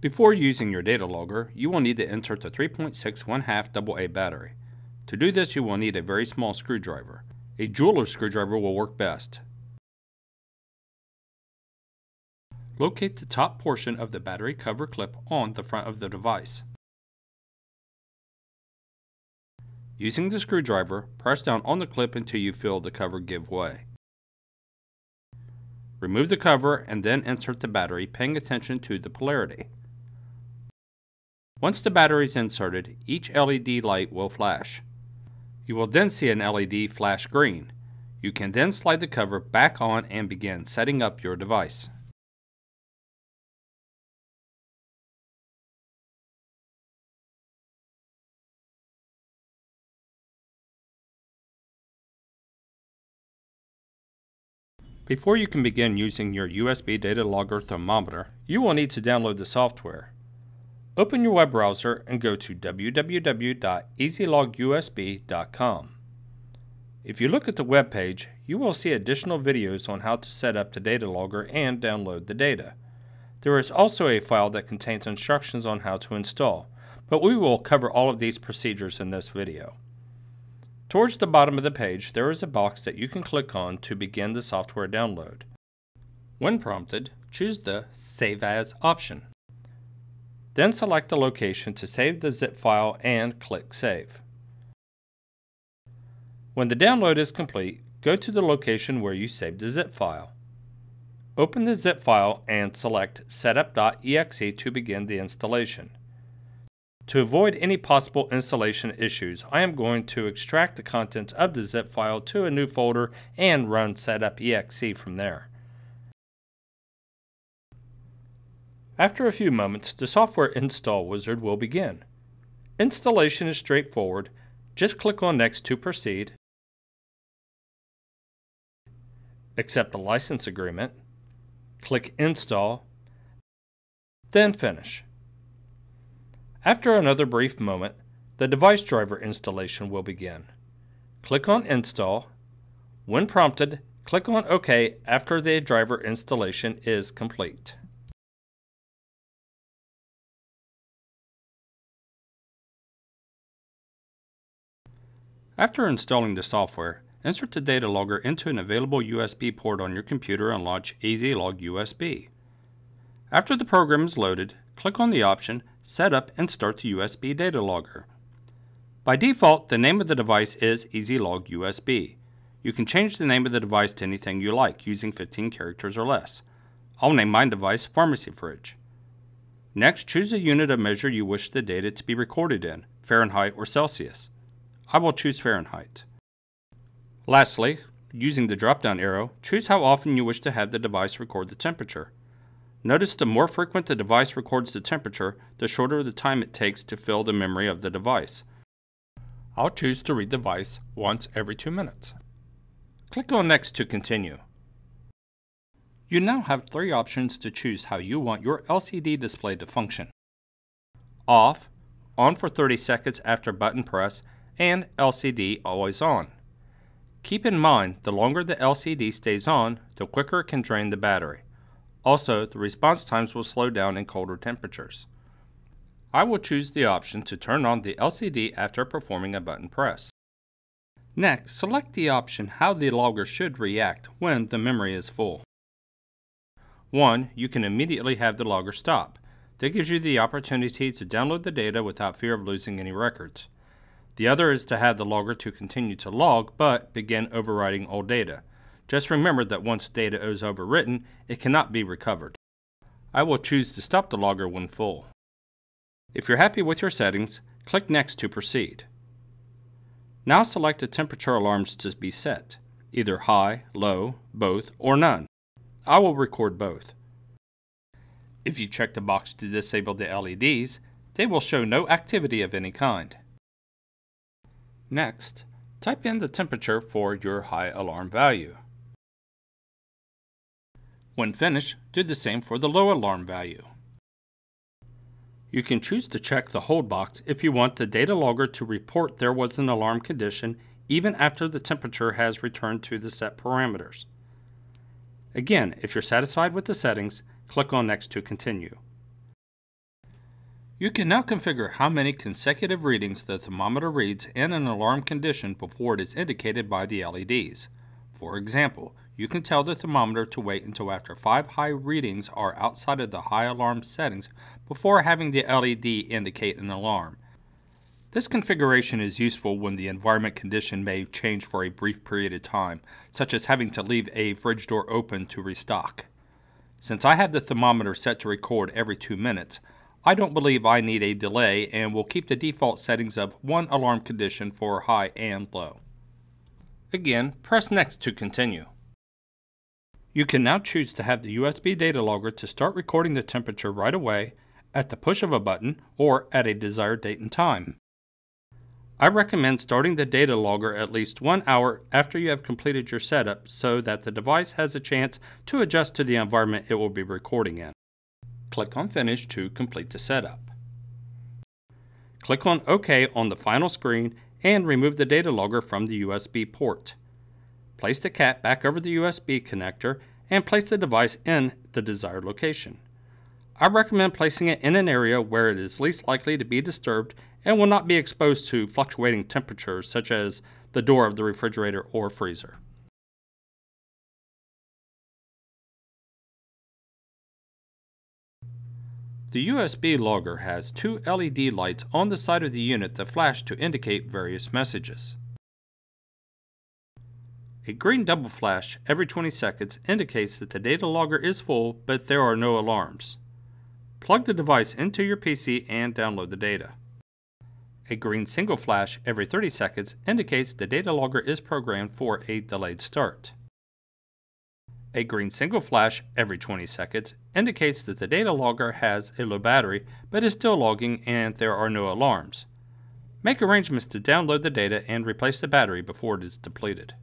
Before using your data logger, you will need to insert the 3.6 1 2 AA battery. To do this, you will need a very small screwdriver. A jeweler's screwdriver will work best. Locate the top portion of the battery cover clip on the front of the device. Using the screwdriver, press down on the clip until you feel the cover give way. Remove the cover and then insert the battery, paying attention to the polarity. Once the battery is inserted, each LED light will flash. You will then see an LED flash green. You can then slide the cover back on and begin setting up your device. Before you can begin using your USB data logger thermometer, you will need to download the software. Open your web browser and go to www.easylogusb.com. If you look at the web page, you will see additional videos on how to set up the data logger and download the data. There is also a file that contains instructions on how to install, but we will cover all of these procedures in this video. Towards the bottom of the page, there is a box that you can click on to begin the software download. When prompted, choose the Save As option. Then select the location to save the zip file and click Save. When the download is complete, go to the location where you saved the zip file. Open the zip file and select setup.exe to begin the installation. To avoid any possible installation issues, I am going to extract the contents of the zip file to a new folder and run setup.exe from there. After a few moments, the software install wizard will begin. Installation is straightforward. Just click on Next to proceed, accept the license agreement, click Install, then Finish. After another brief moment, the device driver installation will begin. Click on Install. When prompted, click on OK after the driver installation is complete. After installing the software, insert the data logger into an available USB port on your computer and launch EasyLog USB. After the program is loaded, click on the option Set up and start the USB data logger. By default, the name of the device is EasyLog USB. You can change the name of the device to anything you like using 15 characters or less. I'll name my device Pharmacy Fridge. Next, choose a unit of measure you wish the data to be recorded in, Fahrenheit or Celsius. I will choose Fahrenheit. Lastly, using the drop-down arrow, choose how often you wish to have the device record the temperature. Notice the more frequent the device records the temperature, the shorter the time it takes to fill the memory of the device. I'll choose to read the device once every two minutes. Click on Next to continue. You now have three options to choose how you want your LCD display to function. Off, on for 30 seconds after button press, and LCD always on. Keep in mind, the longer the LCD stays on, the quicker it can drain the battery. Also, the response times will slow down in colder temperatures. I will choose the option to turn on the LCD after performing a button press. Next, select the option how the logger should react when the memory is full. 1. You can immediately have the logger stop. That gives you the opportunity to download the data without fear of losing any records. The other is to have the logger to continue to log but begin overwriting old data. Just remember that once data is overwritten, it cannot be recovered. I will choose to stop the logger when full. If you're happy with your settings, click Next to proceed. Now select the temperature alarms to be set, either high, low, both, or none. I will record both. If you check the box to disable the LEDs, they will show no activity of any kind. Next, type in the temperature for your high alarm value. When finished, do the same for the low alarm value. You can choose to check the hold box if you want the data logger to report there was an alarm condition even after the temperature has returned to the set parameters. Again, if you're satisfied with the settings, click on Next to continue. You can now configure how many consecutive readings the thermometer reads in an alarm condition before it is indicated by the LEDs. For example, you can tell the thermometer to wait until after five high readings are outside of the high alarm settings before having the LED indicate an alarm. This configuration is useful when the environment condition may change for a brief period of time, such as having to leave a fridge door open to restock. Since I have the thermometer set to record every two minutes, I don't believe I need a delay and will keep the default settings of one alarm condition for high and low. Again, press next to continue. You can now choose to have the USB data logger to start recording the temperature right away, at the push of a button, or at a desired date and time. I recommend starting the data logger at least one hour after you have completed your setup so that the device has a chance to adjust to the environment it will be recording in. Click on Finish to complete the setup. Click on OK on the final screen and remove the data logger from the USB port. Place the cap back over the USB connector and place the device in the desired location. I recommend placing it in an area where it is least likely to be disturbed and will not be exposed to fluctuating temperatures such as the door of the refrigerator or freezer. The USB logger has two LED lights on the side of the unit that flash to indicate various messages. A green double flash every 20 seconds indicates that the data logger is full but there are no alarms. Plug the device into your PC and download the data. A green single flash every 30 seconds indicates the data logger is programmed for a delayed start. A green single flash every 20 seconds indicates that the data logger has a low battery but is still logging and there are no alarms. Make arrangements to download the data and replace the battery before it is depleted.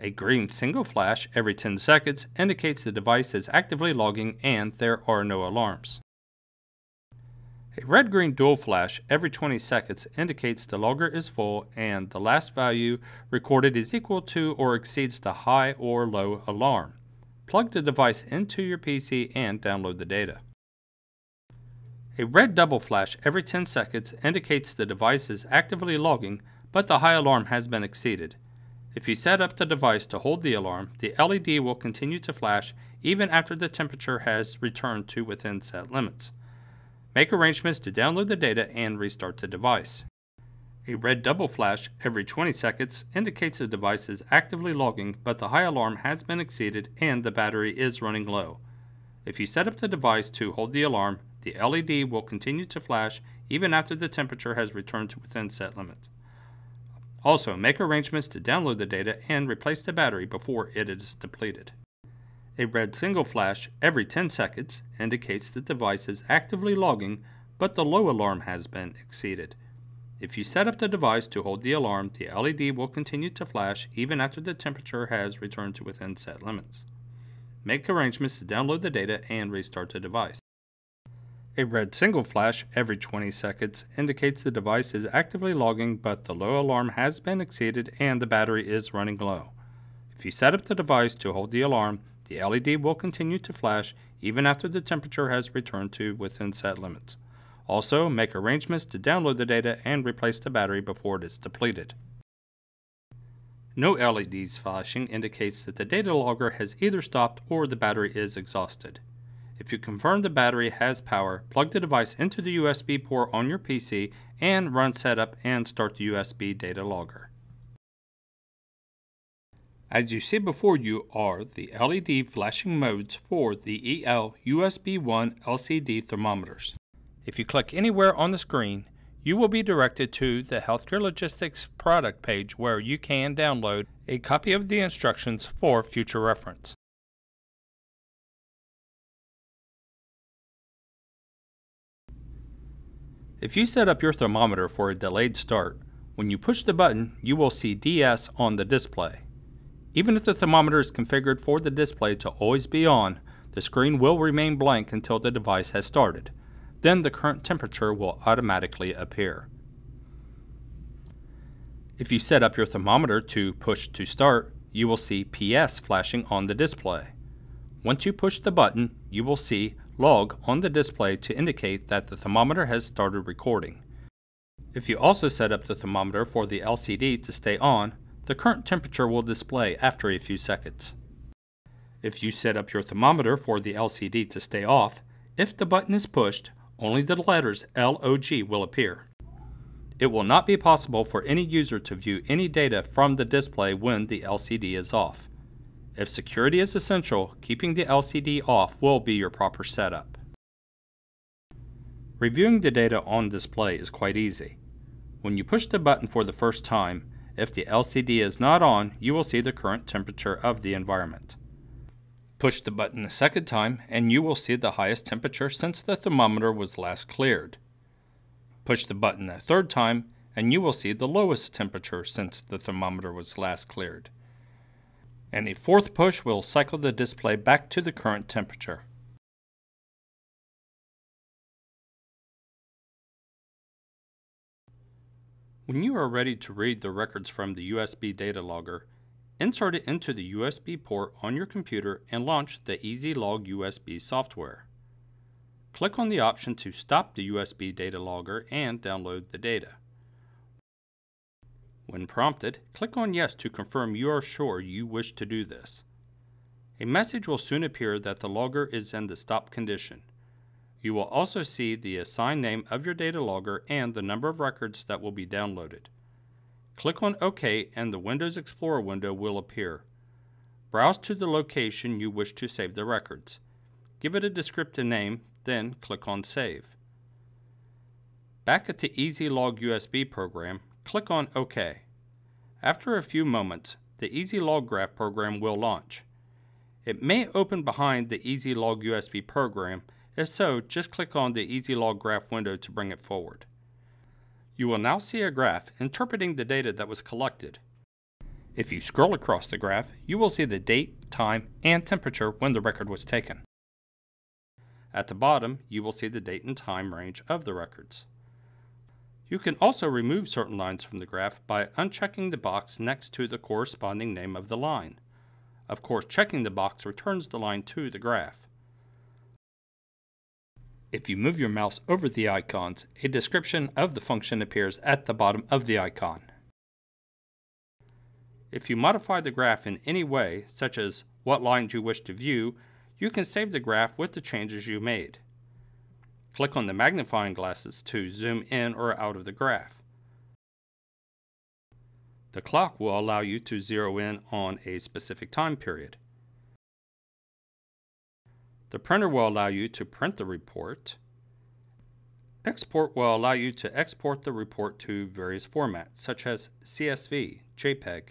A green single flash every 10 seconds indicates the device is actively logging and there are no alarms. A red-green dual flash every 20 seconds indicates the logger is full and the last value recorded is equal to or exceeds the high or low alarm. Plug the device into your PC and download the data. A red double flash every 10 seconds indicates the device is actively logging, but the high alarm has been exceeded. If you set up the device to hold the alarm, the LED will continue to flash even after the temperature has returned to within set limits. Make arrangements to download the data and restart the device. A red double flash every 20 seconds indicates the device is actively logging, but the high alarm has been exceeded and the battery is running low. If you set up the device to hold the alarm, the LED will continue to flash even after the temperature has returned to within set limits. Also, make arrangements to download the data and replace the battery before it is depleted. A red single flash every 10 seconds indicates the device is actively logging, but the low alarm has been exceeded. If you set up the device to hold the alarm, the LED will continue to flash even after the temperature has returned to within set limits. Make arrangements to download the data and restart the device. A red single flash every 20 seconds indicates the device is actively logging, but the low alarm has been exceeded and the battery is running low. If you set up the device to hold the alarm, the LED will continue to flash even after the temperature has returned to within set limits. Also, make arrangements to download the data and replace the battery before it is depleted. No LEDs flashing indicates that the data logger has either stopped or the battery is exhausted. If you confirm the battery has power, plug the device into the USB port on your PC and run setup and start the USB data logger. As you see before you are the LED flashing modes for the EL USB 1 LCD thermometers. If you click anywhere on the screen, you will be directed to the Healthcare Logistics product page where you can download a copy of the instructions for future reference. If you set up your thermometer for a delayed start, when you push the button, you will see DS on the display. Even if the thermometer is configured for the display to always be on, the screen will remain blank until the device has started. then the current temperature will automatically appear. If you set up your thermometer to push to start, you will see PS flashing on the display. Once you push the button, you will see log on the display to indicate that the thermometer has started recording. If you also set up the thermometer for the LCD to stay on, the current temperature will display after a few seconds. If you set up your thermometer for the LCD to stay off, if the button is pushed, only the letters LOG will appear. It will not be possible for any user to view any data from the display when the LCD is off. If security is essential, keeping the LCD off will be your proper setup. Reviewing the data on display is quite easy. When you push the button for the first time, if the LCD is not on, you will see the current temperature of the environment. Push the button a second time and you will see the highest temperature since the thermometer was last cleared. Push the button a third time and you will see the lowest temperature since the thermometer was last cleared. And a fourth push will cycle the display back to the current temperature. When you are ready to read the records from the USB data logger, insert it into the USB port on your computer and launch the EasyLog USB software. Click on the option to stop the USB data logger and download the data. When prompted, click on Yes to confirm you are sure you wish to do this. A message will soon appear that the logger is in the stop condition. You will also see the assigned name of your data logger and the number of records that will be downloaded. Click on OK and the Windows Explorer window will appear. Browse to the location you wish to save the records. Give it a descriptive name, then click on Save. Back at the EasyLog USB program, click on OK. After a few moments, the EasyLog Graph program will launch. It may open behind the EasyLog USB program if so, just click on the EasyLog Graph window to bring it forward. You will now see a graph interpreting the data that was collected. If you scroll across the graph, you will see the date, time, and temperature when the record was taken. At the bottom, you will see the date and time range of the records. You can also remove certain lines from the graph by unchecking the box next to the corresponding name of the line. Of course, checking the box returns the line to the graph. If you move your mouse over the icons, a description of the function appears at the bottom of the icon. If you modify the graph in any way, such as what lines you wish to view, you can save the graph with the changes you made. Click on the magnifying glasses to zoom in or out of the graph. The clock will allow you to zero in on a specific time period. The printer will allow you to print the report. Export will allow you to export the report to various formats such as CSV, JPEG,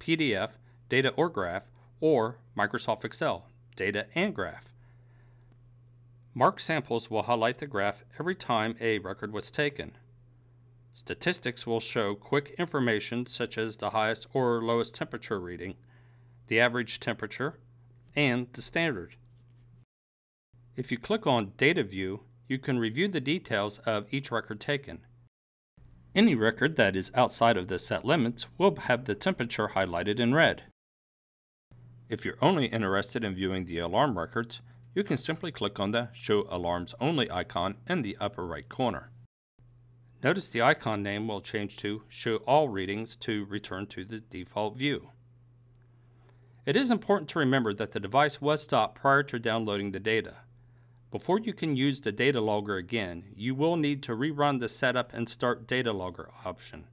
PDF, data or graph, or Microsoft Excel, data and graph. Mark samples will highlight the graph every time a record was taken. Statistics will show quick information such as the highest or lowest temperature reading, the average temperature, and the standard. If you click on Data View, you can review the details of each record taken. Any record that is outside of the set limits will have the temperature highlighted in red. If you're only interested in viewing the alarm records, you can simply click on the Show Alarms Only icon in the upper right corner. Notice the icon name will change to Show All Readings to return to the default view. It is important to remember that the device was stopped prior to downloading the data. Before you can use the data logger again, you will need to rerun the setup and start data logger option.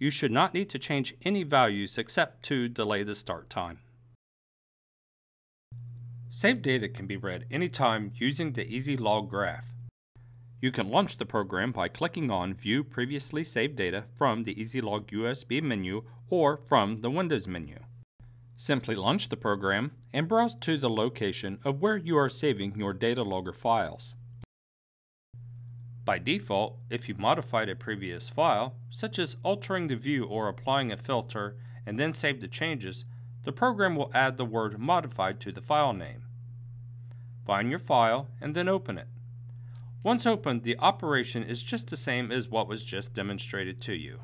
You should not need to change any values except to delay the start time. Saved data can be read anytime using the EasyLog graph. You can launch the program by clicking on View Previously Saved Data from the EasyLog USB menu or from the Windows menu. Simply launch the program and browse to the location of where you are saving your data logger files. By default, if you modified a previous file, such as altering the view or applying a filter and then saved the changes, the program will add the word modified to the file name. Find your file and then open it. Once opened, the operation is just the same as what was just demonstrated to you.